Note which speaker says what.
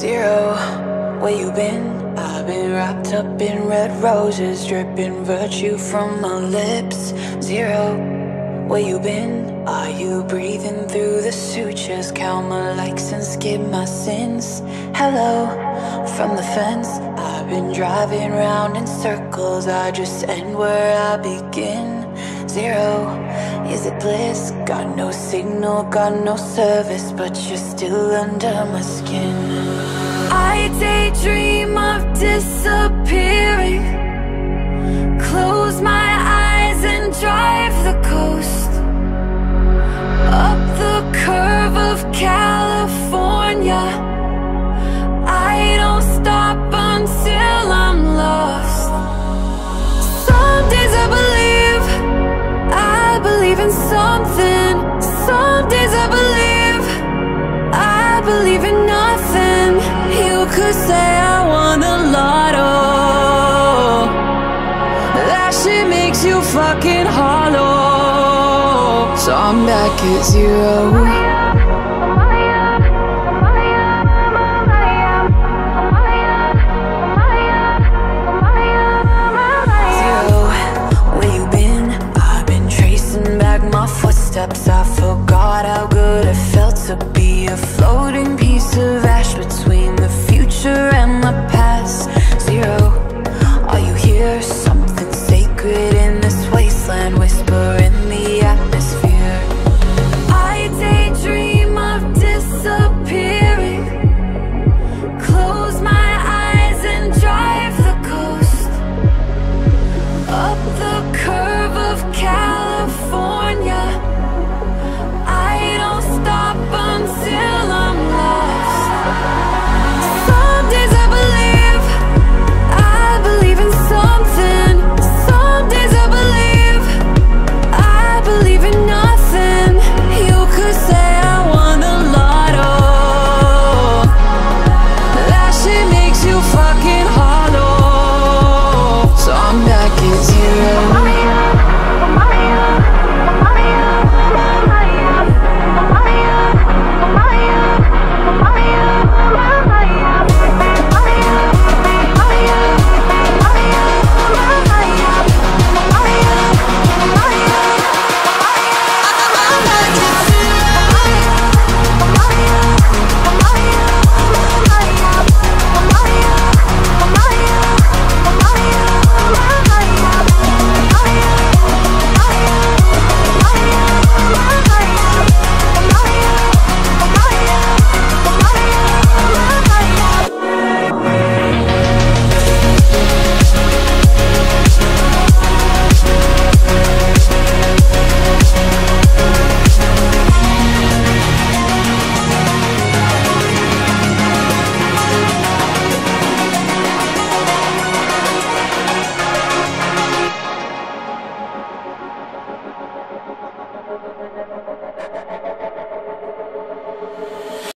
Speaker 1: Zero, where you been? I've been wrapped up in red roses, dripping virtue from my lips. Zero, where you been? Are you breathing through the sutures? Count my likes and skip my sins. Hello, from the fence. I've been driving round in circles. I just end where I begin. Zero, is it bliss? Got no signal, got no service, but you're still under my skin. I daydream of disappearing. Close my eyes and drive the coast. Up the curve of California. I don't stop until I'm lost. Some days I believe, I believe in something. say I won the lottery. Oh. That shit makes you fucking hollow. So I'm back at zero where you been? I've been tracing back my footsteps I forgot how good it felt to be a floating piece of ash between the pressure and past